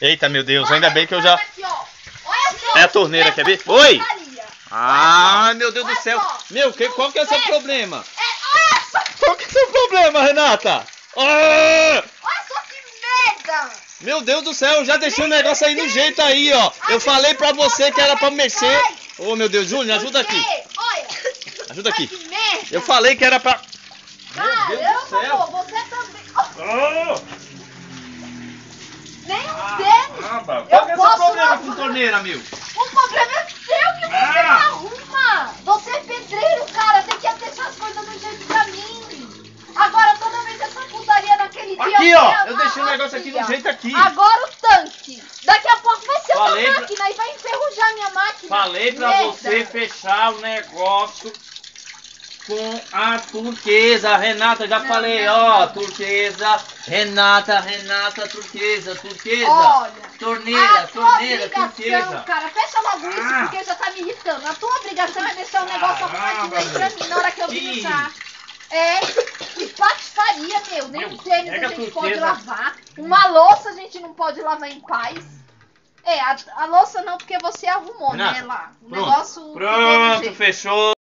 Eita, meu Deus, ainda bem que eu já... É a torneira, quer ver? Oi! Ah, meu Deus do céu. Meu, que, qual que é o seu Essa- problema? É. Qual que é o seu problema, Renata? Ah! Olha só que merda. Meu Deus do céu, eu já deixei o negócio aí no jeito aí, ó. Eu falei pra você que era pra mexer. Ô, meu Deus, Júnior, ajuda aqui. Olha. Ajuda aqui. Eu falei que era pra... Caramba, Meu Deus do céu. amor, você também. Oh, Oh! nem um Eu qual que é o seu problema lavar. com torneira, meu? O problema é seu que você Ah. não arruma. Você é pedreiro, cara. Tem que deixar as coisas do jeito pra mim. Agora, toda vez essa putaria naquele dia... Aqui, eu ó. quero- Eu deixei o negócio aqui aqui, do jeito aqui. Agora o tanque. Daqui a pouco vai ser Falei pra- máquina e vai enferrujar minha máquina. Falei pra Merda. você fechar o negócio com a turquesa, Renata, já Não, falei, não, ó, não. turquesa, Renata, Renata, turquesa, turquesa, Olha, torneira, a tua torneira, obrigação, turquesa. cara, fecha logo isso, Ah. porque já tá me irritando. A tua obrigação é deixar o negócio arrumadinho aí pra mim na hora que eu deixar. É, que patifaria, meu. Nem Meu, um tênis a a gente turquesa. pode lavar. Uma louça a gente não pode lavar em paz. É, a, a louça não, porque você arrumou, né, lá. O Pronto, negócio. pronto, fechou.